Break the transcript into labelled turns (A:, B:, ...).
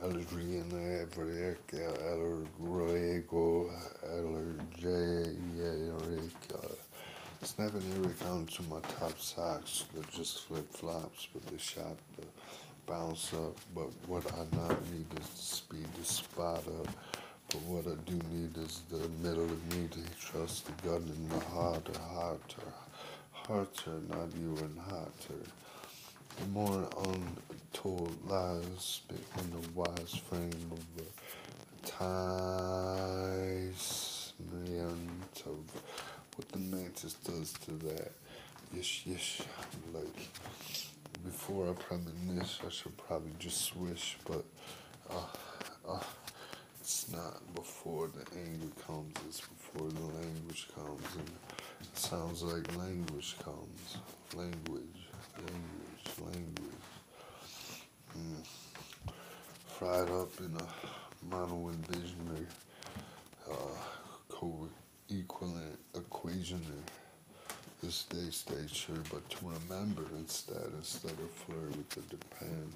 A: Adriana Everica, El Ruego, El Jerica. Snapping Eric onto my top socks. They're just flip flops, but they shot the bounce up. But what I not need is speed to spot up. But what I do need is the middle of me to trust the gun in the heart, harder, harder, not even hotter. The more um, untold lies spit in the wise frame of the ties of what the mantis does to that. Yes, yes, like before I premonish, I should probably just swish, but uh, uh, it's not before the anger comes, it's before the language comes, and it sounds like language comes. Language, language. Mm. Fried up in a mono envisioner, uh, co-equivalent equation this day sure, but to remember instead, instead of flirt with the depend.